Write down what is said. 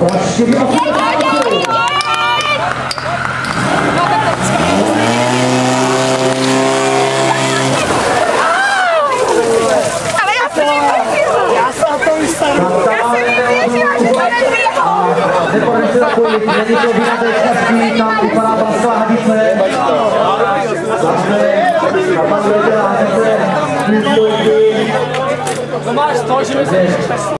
Raštěvý Ale já si nevěřila. Já se na to vystanu. Já si nevěřila, že to nebylo. Nepodaří se zapojit, není to výjimečný, tam vypadá Basla Hadice. A pan Věděl Hadice, plus dvojky. To máš to, že